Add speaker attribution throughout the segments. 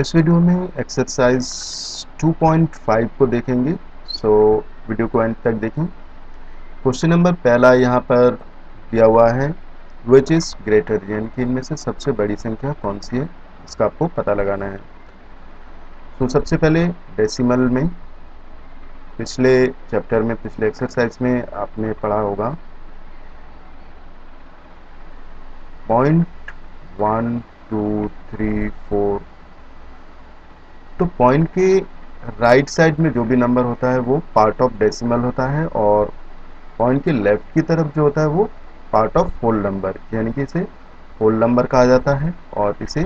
Speaker 1: इस वीडियो में एक्सरसाइज 2.5 को देखेंगे। सो so, वीडियो को एंड तक देखें। क्वेश्चन नंबर पहला यहाँ पर दिया हुआ है विच इज़ ग्रेटर यानी कि इनमें से सबसे बड़ी संख्या कौन सी है? इसका आपको पता लगाना है। तो so, सबसे पहले डेसिमल में पिछले चैप्टर में पिछले एक्सरसाइज में आपने पढ़ा होगा। Point one two three four तो पॉइंट के राइट साइड में जो भी नंबर होता है, वो पार्ट ऑफ़ डेसिमल होता है और पॉइंट के लेफ़्ट की तरफ़ जो होता है, वो पार्ट ऑफ़ होल नंबर यानी कि इसे होल नंबर कहा जाता है और इसे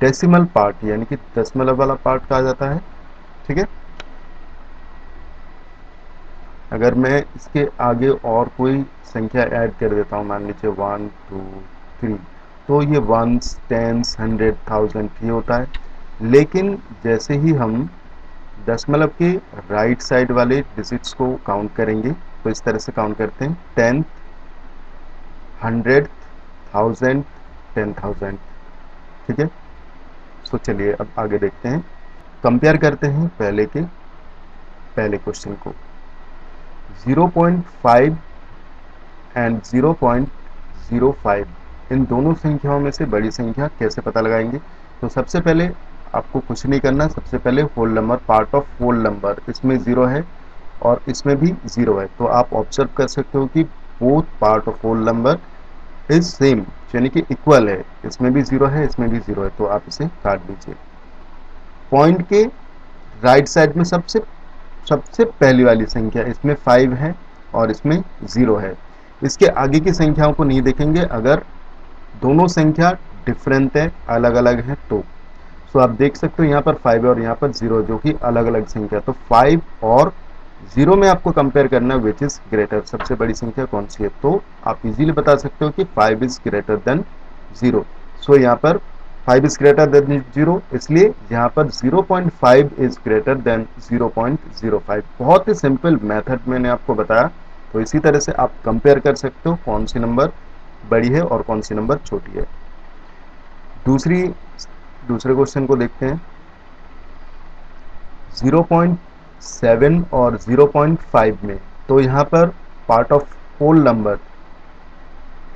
Speaker 1: डेसिमल पार्ट यानी कि दशमलव वाला पार्ट कहा जाता है, ठीक है? अगर मैं इसके आगे और कोई संख्या ऐड कर देता हूँ, मान लीजिए वन टू थ्री तो ये वंस टेंस हंड्रेड थाउज़ेंड ये होता है। लेकिन जैसे ही हम दशमलव के राइट साइड वाले डिजिट्स को काउंट करेंगे तो इस तरह से काउंट करते हैं। Tenth hundred thousand ten thousand ठीक है? तो चलिए अब आगे देखते हैं। कंपेयर करते हैं पहले के, पहले क्वेश्चन को। 0.5 एंड 0.05 इन दोनों संख्याओं में से बड़ी संख्या कैसे पता लगाएँगे? तो सबसे पहले आपको कुछ नहीं करना, सबसे पहले whole number part of whole number इसमें ज़ीरो है और इसमें भी ज़ीरो है। तो आप ऑब्ज़र्व कर सकते हो कि both part of whole number is same यानी कि इक्वल है। इसमें भी ज़ीरो है, इसमें भी ज़ीरो है तो आप इसे काट दीजिए। पॉइंट के राइट साइड में सबसे सबसे पहली वाली संख्या, इसमें फाइव है और इसमें ज़ीरो है। इसके आगे की संख्याओं को नहीं देखेंगे, अगर दोनों संख्या डिफरेंट है अलग अलग है तो। सो आप देख सकते हो यहाँ पर फाइव है और यहाँ पर ज़ीरो जो कि अलग अलग संख्या तो फाइव और ज़ीरो में आपको कंपेयर करना विच इज़ ग्रेटर सबसे बड़ी संख्या कौन सी है? तो आप इजीली बता सकते हो कि five is greater than zero so यहाँ पर five is greater than zero इसलिए यहाँ पर 0.5 इज़ ग्रेटर देन 0.05 बहुत ही सिंपल मेथड मैंने आपको बताया। तो इसी तरह से आप कंपेयर कर सकते हो कौन सी नंबर बड़ी है और कौन सी नंबर छोटी है। दूसरी दूसरे क्वेश्चन को देखते हैं। 0.7 और 0.5 में। तो यहाँ पर part of whole number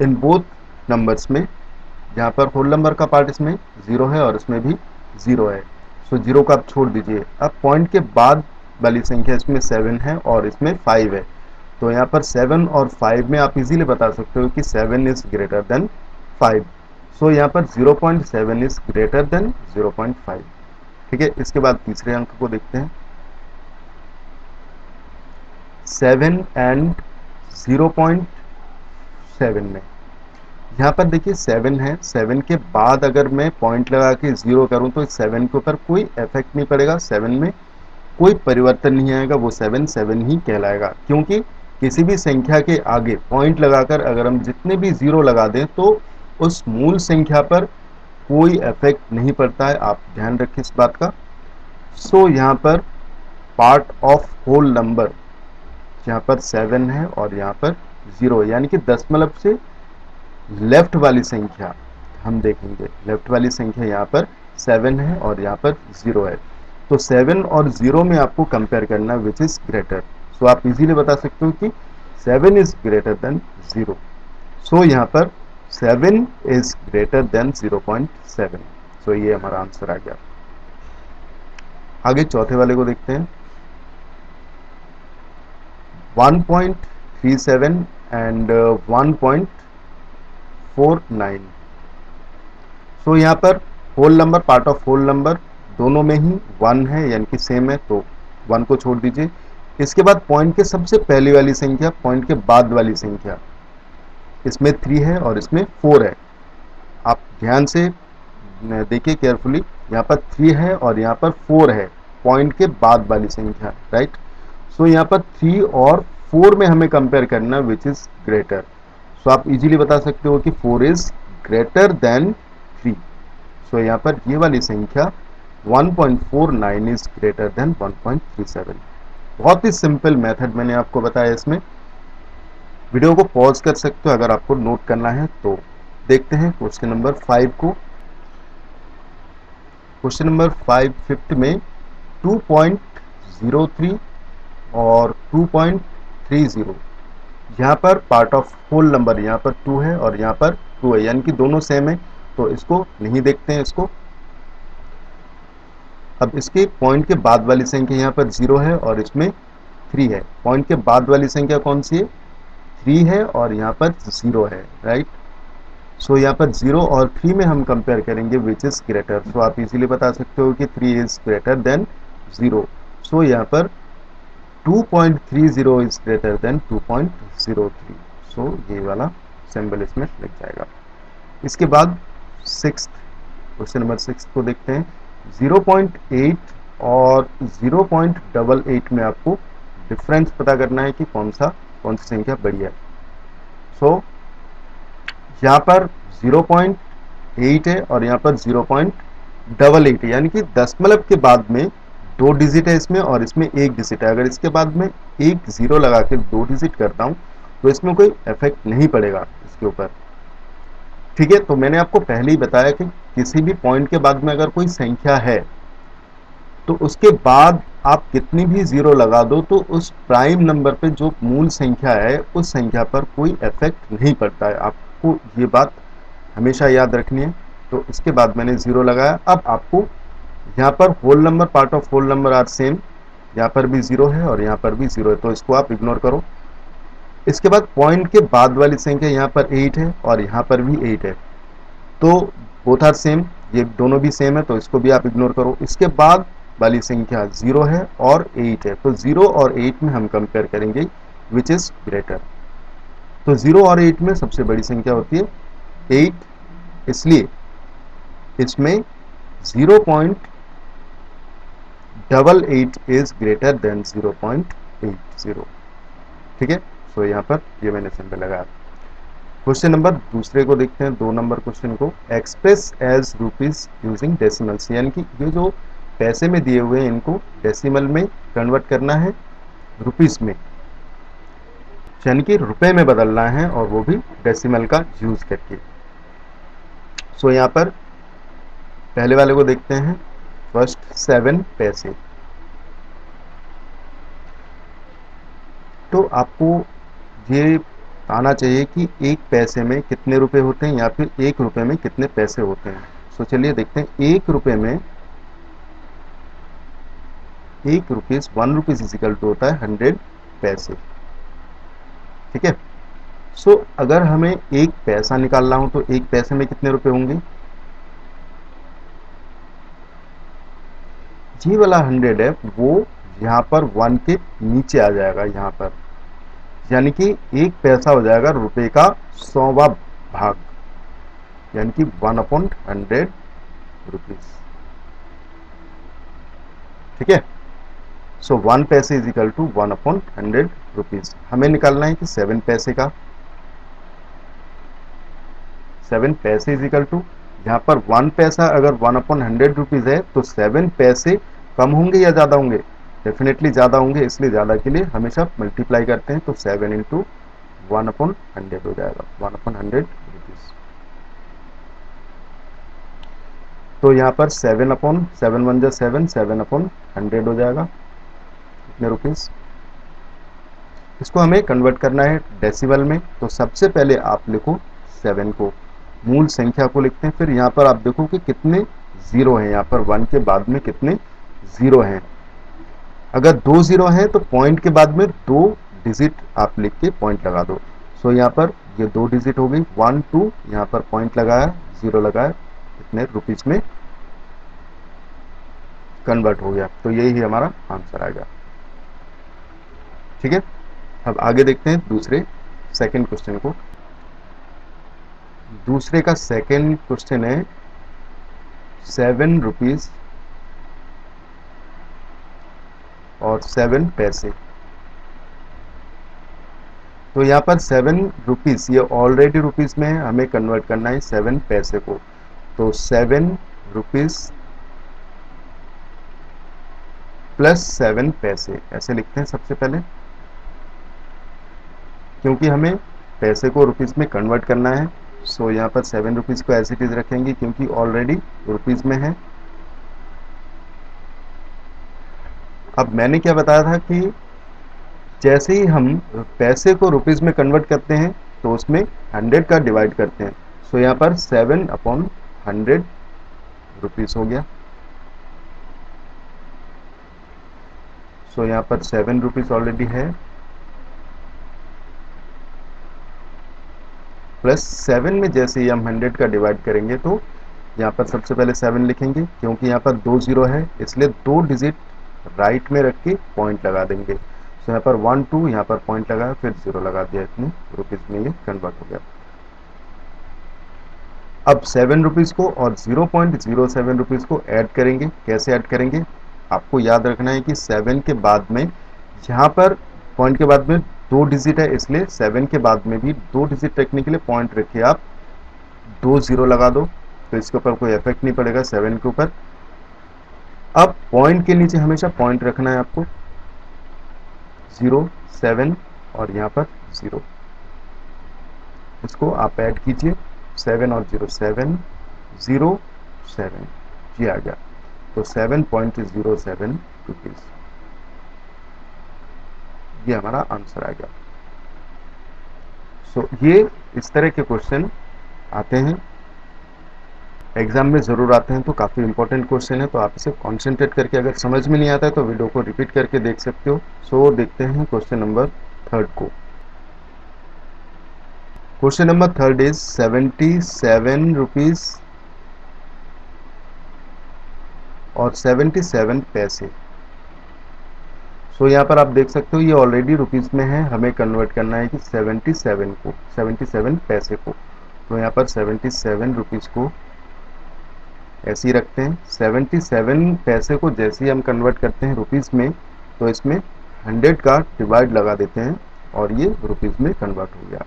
Speaker 1: in both numbers में यहाँ पर होल नंबर का पार्ट इसमें ज़ीरो है और इसमें भी ज़ीरो है। सो so, ज़ीरो का आप छोड़ दीजिए। अब पॉइंट के बाद वाली संख्या इसमें सेवन है और इसमें फाइव है। तो यहाँ पर सेवन और फाइव में आप इजीली बता सकते हो कि seven is greater than five so so, यहाँ पर 0.7 इज़ ग्रेटर देन 0.5 ठीक है इसके बाद तीसरे अंक को देखते हैं। 7 एंड 0.7 में। यहाँ पर देखिए 7 है। 7 के बाद अगर मैं पॉइंट लगा के ज़ीरो करूँ तो 7 के ऊपर कोई इफ़ेक्ट नहीं पड़ेगा। 7 में कोई परिवर्तन नहीं आएगा। वो 7 7 ही कहलाएगा। क्योंकि किसी भी संख्या के आगे पॉइंट लगाकर अगर हम जितने भी ज़ीरो लगा दें तो उस मूल संख्या पर कोई इफ़ेक्ट नहीं पड़ता है। आप ध्यान रखें इस बात का। सो so, यहाँ पर पार्ट ऑफ़ होल नंबर यहाँ पर सेवन है और यहाँ पर ज़ीरो यानी कि दशमलव से लेफ़्ट वाली संख्या हम देखेंगे। लेफ़्ट वाली संख्या यहाँ पर सेवन है और यहाँ पर ज़ीरो है। तो सेवन और ज़ीरो में आपको कंपेयर करना विच इज़ ग्रेटर सो आप इजीली बता सकते हो कि seven is greater than zero so यहाँ पर seven is greater than zero point seven. So ये हमारा आंसर आ गया। आगे चौथे वाले को देखते हैं। 1.37 एंड 1.49 सो यहाँ पर whole number part of whole number दोनों में ही वन है, यानी कि सेम है तो वन को छोड़ दीजिए। इसके बाद पॉइंट के सबसे पहली वाली संख्या पॉइंट के बाद वाली संख्या। इसमें थ्री है और इसमें फोर है। आप ध्यान से देखिए केयरफुली यहाँ पर थ्री है और यहाँ पर फोर है। पॉइंट के बाद वाली संख्या राइट सो यहाँ पर थ्री और फोर में हमें कंपेयर करना विच इज़ ग्रेटर सो आप इजीली बता सकते हो कि four is greater than three so यहाँ पर ये वाली संख्या 1.49 इज़ ग्रेटर देन 1.37 बहुत ही सिंपल मेथड मैंने आपको बताया इसमें। वीडियो को पॉज कर सकते हो, अगर आपको नोट करना है तो देखते हैं क्वेश्चन नंबर फाइव को। क्वेश्चन नंबर फाइव फिफ्थ में 2.03 और 2.30 यहाँ पर पार्ट ऑफ़ होल नंबर यहाँ पर टू है और यहाँ पर टू है, यानी कि दोनों सेम है। तो इसको नहीं देखते हैं इसको। अब इसके पॉइंट के बाद वाली संख्या यहाँ पर ज़ीरो है और इसमें थ्री है। पॉइंट के बाद वाली संख्या कौन सी है? थ्री है और यहाँ पर ज़ीरो है राइट सो यहाँ पर ज़ीरो और थ्री में हम कंपेयर करेंगे विच इज़ ग्रेटर सो आप इजीली बता सकते हो कि three is greater than zero so यहाँ पर 2.30 इज़ ग्रेटर देन 2.03 सो ये वाला सिंबल इसमें लग जाएगा। इसके बाद सिक्स क्वेश्चन नंबर सिक्स को देखते हैं। 0.8 और 0.88 में आपको डिफरेंस पता करना है कि कौन सा कौन सी संख्या? बड़ी है सो so, यहाँ पर 0.8 है और यहाँ पर 0.88 यानी कि दशमलव के बाद में दो डिजिट है इसमें और इसमें एक डिजिट है। अगर इसके बाद में एक ज़ीरो लगा के दो डिजिट करता हूँ तो इसमें कोई इफ़ेक्ट नहीं पड़ेगा इसके ऊपर। ठीक है? तो मैंने आपको पहले ही बताया कि किसी भी पॉइंट के बाद में अगर कोई संख्या है तो उसके बाद आप कितनी भी ज़ीरो लगा दो तो उस प्राइम नंबर पे जो मूल संख्या है, उस संख्या पर कोई इफ़ेक्ट नहीं पड़ता है। आपको ये बात हमेशा याद रखनी है। तो इसके बाद मैंने ज़ीरो लगाया। अब आपको यहाँ पर whole number part of whole number are same यहाँ पर भी ज़ीरो है और यहाँ पर भी ज़ीरो है। तो इसको आप इग्नोर करो। इसके बाद पॉइंट के बाद वाली संख्या यहाँ पर एट है और यहाँ पर भी एट है। तो बोथ आर सेम ये दोनों भी सेम है तो इसको भी आप इग्नोर करो। इसके बाद वाली संख्या ज़ीरो है और एट है। तो ज़ीरो और एट में हम कंपेयर करेंगे विच इज़ ग्रेटर तो ज़ीरो और एट में सबसे बड़ी संख्या होती है एट इसलिए इसमें zero point double eight is greater than zero point eight zero ठीक है? सो यहाँ पर ये मैंने सिंबल लगाया। क्वेश्चन नंबर दूसरे को देखते हैं, दो नंबर क्वेश्चन को। Express as rupees using decimals यानी कि ये जो पैसे में दिए हुए हैं इनको डेसिमल में कन्वर्ट करना है रुपीज़ में। यानी कि रुपए में बदलना है और वो भी डेसिमल का यूज़ करके। सो so, यहाँ पर पहले वाले को देखते हैं। फ़र्स्ट सेवन पैसे। तो आपको ये आना चाहिए कि एक पैसे में कितने रुपए होते हैं या फिर एक रुपए में कितने पैसे होते हैं। सो चलिए देखते हैं। एक रुपए में एक rupees one rupees is equal to होता है हंड्रेड पैसे। ठीक है? सो अगर हमें एक पैसा निकालना हो तो एक पैसे में कितने रुपए होंगे? जी वाला हंड्रेड है, वो यहाँ पर वन के नीचे आ जाएगा, यहाँ पर। यानी कि एक पैसा हो जाएगा रुपए का सौवा भाग। यानी कि वन अपॉइंट हंड्रेड रुपीज़ ठीक है? सो वन पैसे is equal to one upon hundred rupees हमें निकालना है कि सेवन पैसे का। सेवन पैसे इज़ इक्वल टू यहाँ पर वन पैसा अगर वन अपॉन हंड्रेड रुपीज़ है तो सेवन पैसे कम होंगे या ज़्यादा होंगे? डेफिनेटली ज़्यादा होंगे, इसलिए ज़्यादा के लिए हमेशा मल्टीप्लाई करते हैं तो seven into one upon hundred हो जाएगा। वन अपॉन हंड्रेड रुपीज़ तो यहाँ पर सेवन अपॉन सेवन वन जो सेवन सेवन अपॉन हंड्रेड हो जाएगा। कितने रुपीज़ इसको हमें कन्वर्ट करना है डेसिबल में। तो सबसे पहले आप लिखो सेवन को। मूल संख्या को लिखते हैं। फिर यहाँ पर आप देखो कि कितने ज़ीरो हैं। यहाँ पर वन के बाद में कितने ज़ीरो हैं। अगर दो ज़ीरो हैं तो पॉइंट के बाद में दो डिजिट आप लिख के पॉइंट लगा दो। सो so, यहाँ पर ये दो डिजिट हो गई। वन टू यहाँ पर पॉइंट लगाया ज़ीरो लगाया। इतने रुपीज़ में कन्वर्ट हो गया। तो यही हमारा आंसर आएगा। ठीक है? अब आगे देखते हैं दूसरे सेकंड क्वेश्चन को। दूसरे का सेकंड क्वेश्चन है सेवन रुपीज़ और सेवन पैसे। तो यहाँ पर सेवन रुपीज़ ये ऑलरेडी रुपीज़ में हमें कन्वर्ट करना है सेवन पैसे को। तो सेवन रुपीज़ प्लस सेवन पैसे, ऐसे लिखते हैं सबसे पहले। क्योंकि हमें पैसे को रुपीज़ में कन्वर्ट करना है सो यहाँ पर सेवन रुपीज़ को इट इज़ रखेंगे क्योंकि ऑलरेडी रुपीज़ में है। अब मैंने क्या बताया था कि जैसे ही हम पैसे को रुपीज़ में कन्वर्ट करते हैं तो उसमें हंड्रेड का डिवाइड करते हैं। सो यहाँ पर सेवन अपॉन हंड्रेड रुपीज़ हो गया। सो यहाँ पर सेवन रुपीज़ ऑलरेडी है। प्लस सेवन में जैसे ही हम हंड्रेड का डिवाइड करेंगे तो यहाँ पर सबसे पहले सेवन लिखेंगे, क्योंकि यहाँ पर दो ज़ीरो है, इसलिए दो डिजिट राइट में रख के पॉइंट लगा देंगे। तो यहाँ पर वन, टू, यहाँ पर पॉइंट लगाया, फिर ज़ीरो लगा दिया, इतने रुपीज़ में ये कन्वर्ट हो गया। अब सेवन रुपीज़ को और zero point zero seven rupees को ऐड करेंगे। कैसे ऐड करेंगे? आपको याद रखना है कि सेवन के बाद में, यहाँ पर पॉइंट के बाद में दो डिजिट है, इसलिए सेवन के बाद में भी दो डिजिट रखने के लिए पॉइंट रखिए आप। दो ज़ीरो लगा दो तो इसके ऊपर कोई इफ़ेक्ट नहीं पड़ेगा सेवन के ऊपर। अब पॉइंट के नीचे हमेशा पॉइंट रखना है आपको। ज़ीरो सेवन और यहाँ पर ज़ीरो इसको आप ऐड कीजिए। सेवन और ज़ीरो सेवन ज़ीरो सेवन जी आ गया। तो seven point zero seven rupees ये हमारा आंसर आएगा। सो so, ये इस तरह के क्वेश्चन आते हैं। एग्ज़ाम में ज़रूर आते हैं तो काफ़ी इंपॉर्टेंट क्वेश्चन है तो आप इसे कॉन्सेंट्रेट करके अगर समझ में नहीं आता है तो वीडियो को रिपीट करके देख सकते हो। सो so, देखते हैं क्वेश्चन नंबर थर्ड को। Question number third is seventy seven rupees और सेवेंटी सेवन पैसे। सो यहाँ पर आप देख सकते हो, ये ऑलरेडी रुपीज़ में है। हमें कन्वर्ट करना है कि सेवेंटी सेवन को सेवेंटी सेवन पैसे को। तो यहाँ पर सेवेंटी सेवन रुपीज़ को ऐसे ही रखते हैं। सेवेंटी सेवन पैसे को जैसे ही हम कन्वर्ट करते हैं रुपीज़ में तो इसमें हंड्रेड का डिवाइड लगा देते हैं और ये रुपीज़ में कन्वर्ट हो गया।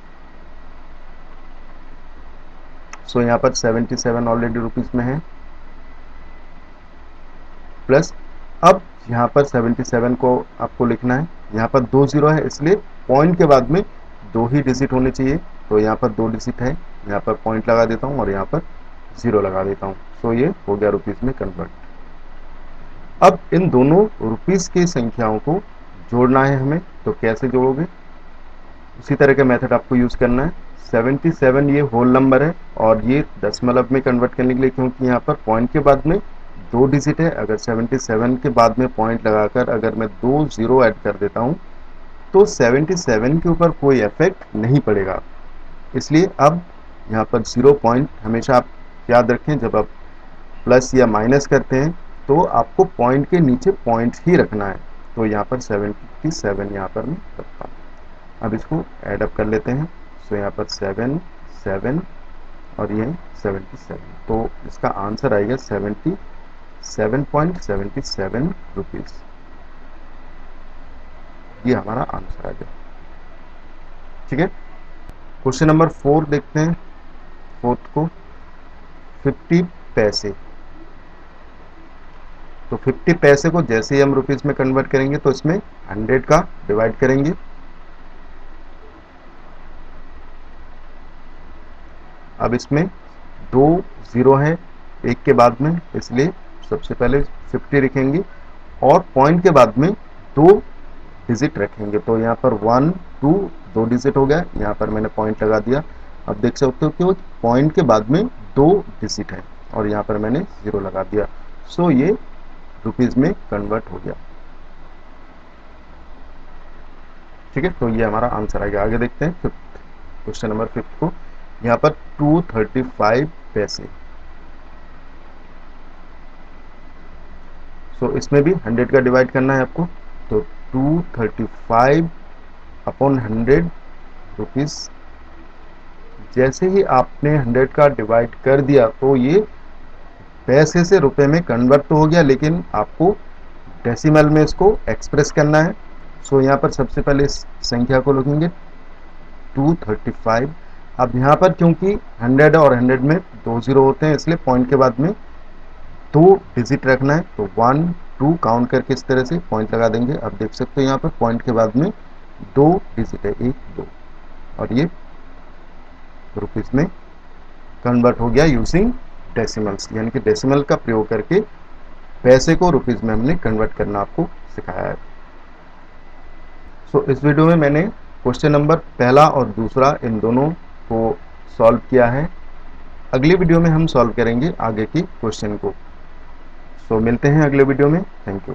Speaker 1: सो यहाँ पर सेवेंटी सेवन ऑलरेडी रुपीज़ में है। प्लस अब यहाँ पर सेवेंटी सेवन को आपको लिखना है। यहाँ पर दो ज़ीरो है, इसलिए पॉइंट के बाद में दो ही डिजिट होने चाहिए। तो यहाँ पर दो डिजिट है, यहाँ पर पॉइंट लगा देता हूँ और यहाँ पर ज़ीरो लगा देता हूँ। सो ये हो गया रुपीज़ में कन्वर्ट अब इन दोनों रुपीज़ की संख्याओं को जोड़ना है हमें तो कैसे जोड़ोगे? उसी तरह का मेथड आपको यूज़ करना है। 77 ये होल नंबर है और ये दशमलव में कन्वर्ट करने के लिए, क्योंकि यहाँ पर पॉइंट के बाद में दो डिजिट है। अगर 77 के बाद में पॉइंट लगाकर अगर मैं दो ज़ीरो ऐड कर देता हूँ तो 77 के ऊपर कोई इफ़ेक्ट नहीं पड़ेगा। इसलिए अब यहाँ पर ज़ीरो पॉइंट हमेशा आप याद रखें, जब आप प्लस या माइनस करते हैं तो आपको पॉइंट के नीचे पॉइंट ही रखना है। तो यहाँ पर सेवेंटी सेवन यहाँ पर मैं रखता हूँ। अब इसको एडअप कर लेते हैं। सो यहाँ पर सेवन सेवन और ये सेवेंटी सेवन तो इसका आंसर आएगा seventy seven point seventy seven rupees ये हमारा आंसर आ गया। ठीक है? क्वेश्चन नंबर फोर देखते हैं। फोर्थ को। फिफ्टी पैसे। तो 50 पैसे को जैसे ही हम रुपीज़ में कन्वर्ट करेंगे तो इसमें 100 का डिवाइड करेंगे। अब इसमें दो ज़ीरो है, एक के बाद में, इसलिए सबसे पहले 50 लिखेंगे और पॉइंट के बाद में दो डिजिट रखेंगे। तो यहाँ पर वन टू दो डिजिट हो गया। यहाँ पर मैंने पॉइंट लगा दिया। अब देख सकते हो कि वो पॉइंट के बाद में दो डिजिट है और यहाँ पर मैंने ज़ीरो लगा दिया। सो ये रुपीज़ में कन्वर्ट हो गया। ठीक है? तो ये हमारा आंसर आ गया। आगे देखते हैं। फिफ्थ क्वेश्चन नंबर फिफ्थ को। यहाँ पर टू थर्टी फाइव पैसे। सो इसमें भी हंड्रेड का डिवाइड करना है आपको। तो two thirty five upon hundred rupees जैसे ही आपने हंड्रेड का डिवाइड कर दिया तो ये पैसे से रुपए में कन्वर्ट तो हो गया, लेकिन आपको डेसिमल में इसको एक्सप्रेस करना है। सो यहाँ पर सबसे पहले इस संख्या को लिखेंगे। 235 अब यहाँ पर क्योंकि 100 और 100 में दो ज़ीरो होते हैं, इसलिए पॉइंट के बाद में दो डिजिट रखना है तो वन, टू काउंट करके इस तरह से पॉइंट लगा देंगे। आप देख सकते हो यहाँ पर पॉइंट के बाद में दो डिजिट है, एक, दो। और ये रुपीज़ में कन्वर्ट हो गया यूजिंग डेसिमल्स यानी कि डेसिमल का प्रयोग करके पैसे को रुपीज़ में हमने कन्वर्ट करना आपको सिखाया है। सो इस वीडियो में मैंने क्वेश्चन नंबर पहला और दूसरा इन दोनों को सॉल्व किया है। अगली वीडियो में हम सॉल्व करेंगे आगे की क्वेश्चन को। सो मिलते हैं अगले वीडियो में. Thank you